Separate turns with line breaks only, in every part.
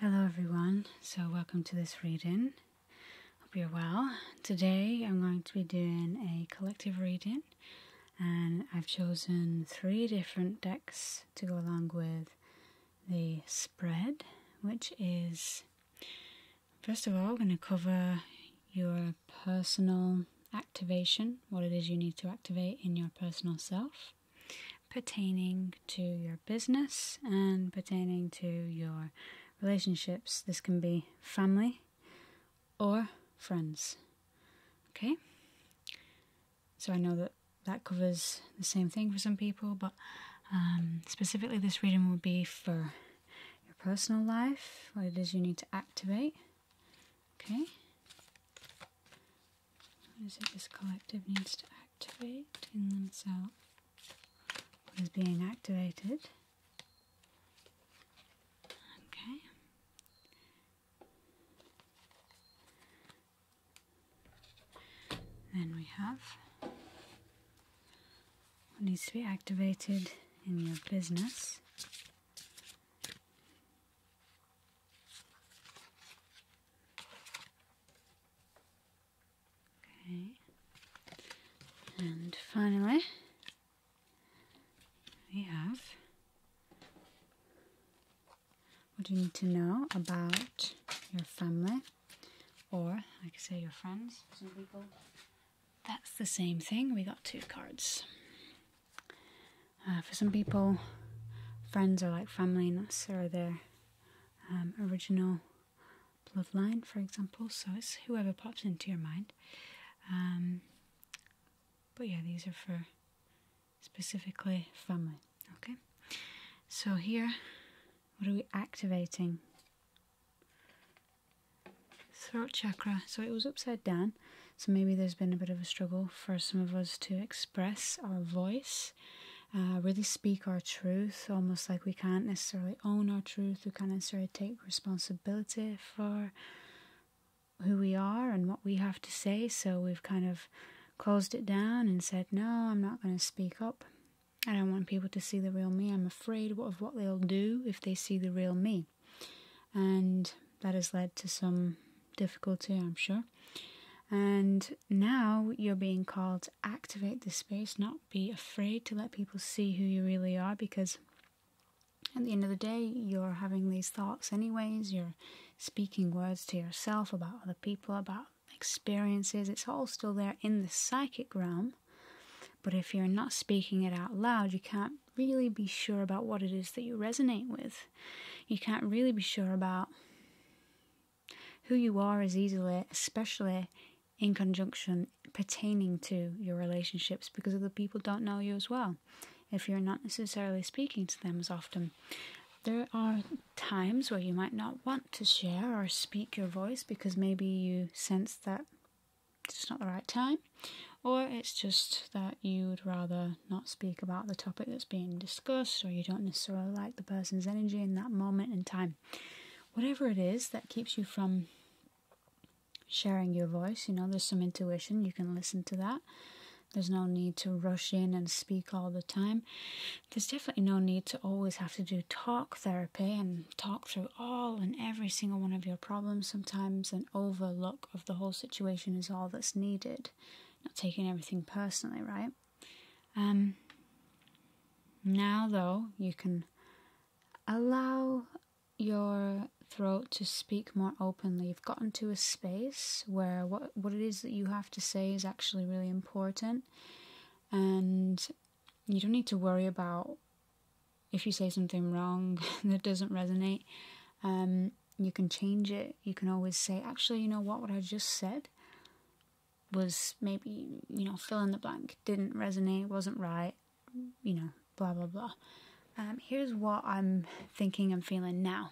Hello, everyone. So, welcome to this reading. Hope you're well. Today, I'm going to be doing a collective reading, and I've chosen three different decks to go along with the spread, which is first of all, I'm going to cover your personal activation, what it is you need to activate in your personal self pertaining to your business and pertaining to your relationships. This can be family or friends. Okay? So I know that that covers the same thing for some people, but um, specifically, this reading will be for your personal life, what it is you need to activate. Okay? What is it this collective needs to activate in themselves? What is being activated? Then we have what needs to be activated in your business. Okay. And finally, we have what you need to know about your family or, like I say, your friends. Some people. That's the same thing. We got two cards. Uh, for some people, friends are like family, not necessarily their um, original bloodline, for example. So it's whoever pops into your mind. Um, but yeah, these are for specifically family. Okay, so here, what are we activating? Throat chakra. So it was upside down. So maybe there's been a bit of a struggle for some of us to express our voice, uh, really speak our truth, almost like we can't necessarily own our truth, we can't necessarily take responsibility for who we are and what we have to say. So we've kind of closed it down and said, No, I'm not going to speak up. I don't want people to see the real me. I'm afraid of what they'll do if they see the real me. And that has led to some difficulty, I'm sure. And now you're being called to activate the space, not be afraid to let people see who you really are because at the end of the day, you're having these thoughts anyways. You're speaking words to yourself about other people, about experiences. It's all still there in the psychic realm. But if you're not speaking it out loud, you can't really be sure about what it is that you resonate with. You can't really be sure about who you are as easily, especially in conjunction pertaining to your relationships, because other people don't know you as well if you're not necessarily speaking to them as often. There are times where you might not want to share or speak your voice because maybe you sense that it's not the right time, or it's just that you would rather not speak about the topic that's being discussed, or you don't necessarily like the person's energy in that moment in time. Whatever it is that keeps you from sharing your voice, you know, there's some intuition, you can listen to that. There's no need to rush in and speak all the time. There's definitely no need to always have to do talk therapy and talk through all and every single one of your problems. Sometimes an overlook of the whole situation is all that's needed. Not taking everything personally, right? Um, now, though, you can allow your throat to speak more openly. You've gotten to a space where what what it is that you have to say is actually really important, and you don't need to worry about if you say something wrong that doesn't resonate. Um, you can change it. You can always say, actually, you know what? What I just said was maybe you know fill in the blank. Didn't resonate. Wasn't right. You know, blah blah blah. Um, here's what I'm thinking and feeling now.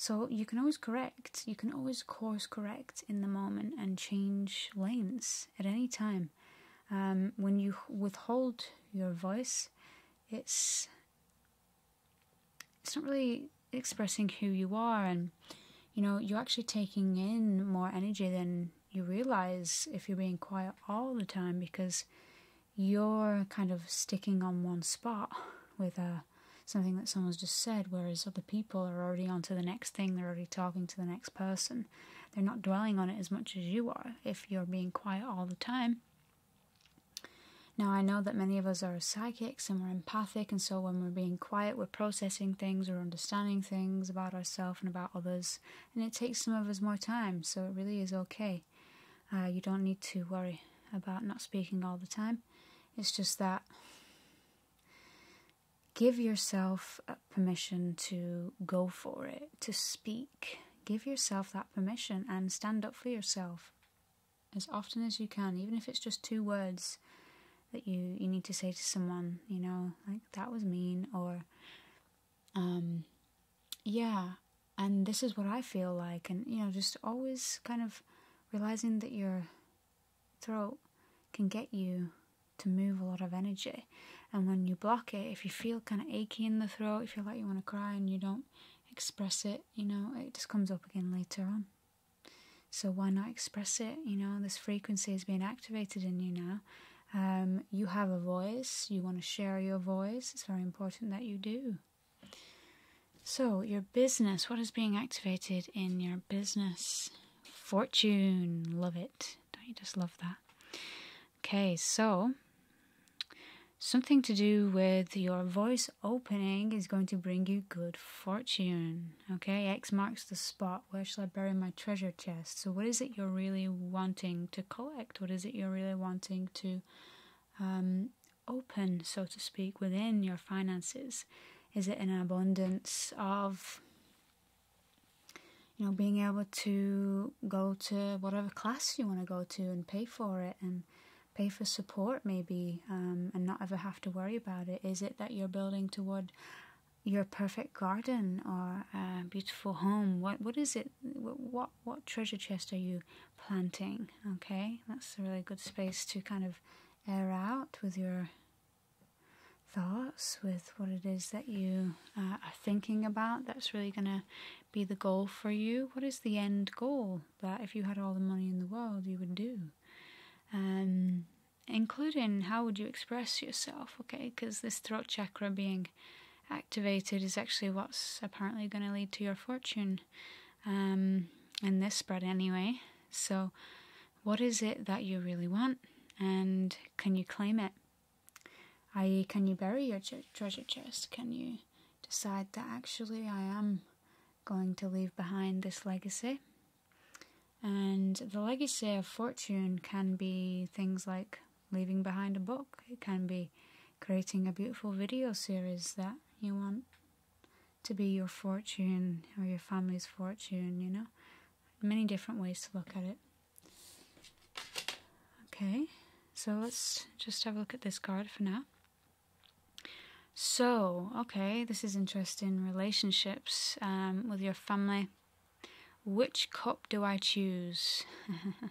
So you can always correct, you can always course correct in the moment and change lanes at any time. Um, when you withhold your voice, it's it's not really expressing who you are, and you know you're actually taking in more energy than you realize if you're being quiet all the time because you're kind of sticking on one spot with a something that someone's just said, whereas other people are already on to the next thing, they're already talking to the next person. They're not dwelling on it as much as you are if you're being quiet all the time. Now, I know that many of us are psychics and we're empathic, and so when we're being quiet, we're processing things or understanding things about ourselves and about others, and it takes some of us more time, so it really is okay. Uh, you don't need to worry about not speaking all the time. It's just that give yourself permission to go for it, to speak. Give yourself that permission and stand up for yourself as often as you can, even if it's just two words that you, you need to say to someone, you know, like that was mean, or um, yeah, and this is what I feel like, and you know, just always kind of realizing that your throat can get you to move a lot of energy. And when you block it, if you feel kind of achy in the throat, if you feel like you want to cry and you don't express it, you know, it just comes up again later on. So why not express it? You know, this frequency is being activated in you now. Um, you have a voice, you want to share your voice, it's very important that you do. So, your business, what is being activated in your business? Fortune, love it. Don't you just love that? Okay, so something to do with your voice opening is going to bring you good fortune. Okay, X marks the spot. Where shall I bury my treasure chest? So, what is it you're really wanting to collect? What is it you're really wanting to um, open, so to speak, within your finances? Is it an abundance of you know, being able to go to whatever class you want to go to and pay for it and pay for support maybe um, and not ever have to worry about it? Is it that you're building toward your perfect garden or a beautiful home? What what is it? What what treasure chest are you planting? Okay, that's a really good space to kind of air out with your thoughts, with what it is that you uh, are thinking about. That's really going to be the goal for you. What is the end goal that if you had all the money in the world you would do? Um, including how would you express yourself, okay? Because this throat chakra being activated is actually what's apparently going to lead to your fortune um, in this spread, anyway. So, what is it that you really want, and can you claim it? I.e., can you bury your treasure chest? Can you decide that actually I am going to leave behind this legacy? And the legacy of fortune can be things like leaving behind a book, it can be creating a beautiful video series that you want to be your fortune or your family's fortune, you know. Many different ways to look at it. Okay, so let's just have a look at this card for now. So, okay, this is interesting relationships um, with your family. Which cup do I choose?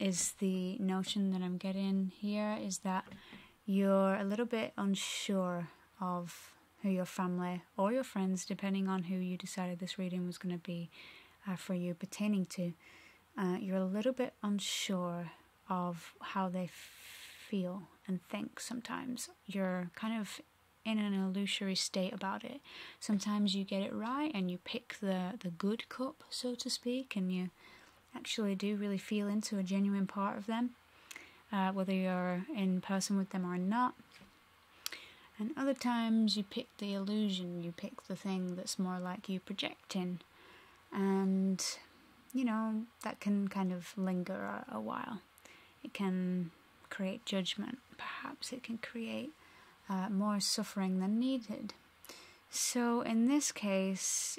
is the notion that I'm getting here is that you're a little bit unsure of who your family or your friends, depending on who you decided this reading was going to be uh, for you pertaining to, uh, you're a little bit unsure of how they feel and think sometimes. You're kind of in an illusory state about it. Sometimes you get it right and you pick the, the good cup, so to speak, and you actually do really feel into a genuine part of them, uh, whether you're in person with them or not. And other times you pick the illusion, you pick the thing that's more like you projecting, and you know, that can kind of linger a, a while. It can create judgment, perhaps it can create uh, more suffering than needed. So, in this case,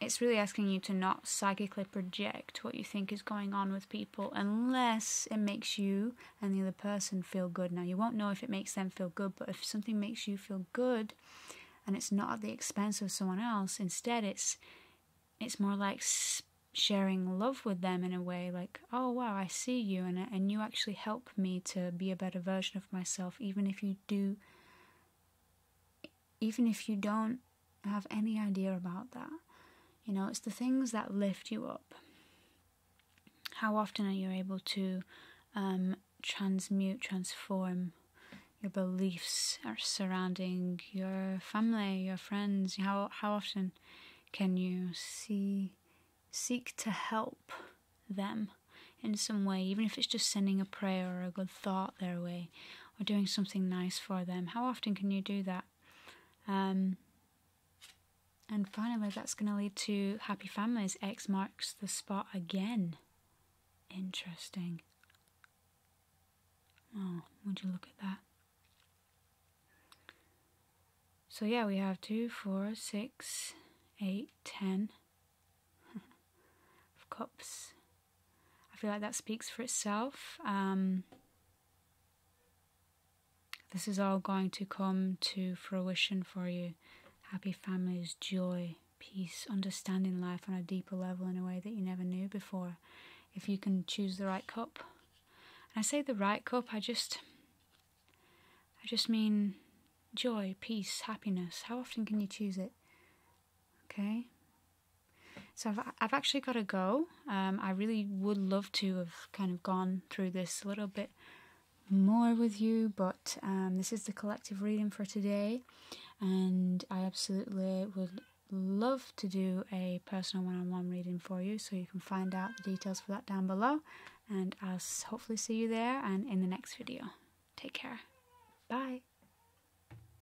it's really asking you to not psychically project what you think is going on with people unless it makes you and the other person feel good. Now, you won't know if it makes them feel good, but if something makes you feel good and it's not at the expense of someone else, instead, it's it's more like sharing love with them in a way like oh wow i see you and and you actually help me to be a better version of myself even if you do even if you don't have any idea about that you know it's the things that lift you up how often are you able to um, transmute transform your beliefs surrounding your family, your friends. How how often can you see seek to help them in some way, even if it's just sending a prayer or a good thought their way, or doing something nice for them? How often can you do that? Um, and finally, that's going to lead to happy families. X marks the spot again. Interesting. Oh, would you look at that? So yeah, we have two, four, six, eight, ten cups. I feel like that speaks for itself. Um, this is all going to come to fruition for you. Happy families, joy, peace, understanding life on a deeper level in a way that you never knew before. If you can choose the right cup. And I say the right cup, I just I just mean joy, peace, happiness. How often can you choose it? Okay. So I've, I've actually got to go. Um, I really would love to have kind of gone through this a little bit more with you, but um, this is the collective reading for today, and I absolutely would love to do a personal one on one reading for you, so you can find out the details for that down below. And I'll hopefully see you there and in the next video. Take care. Bye.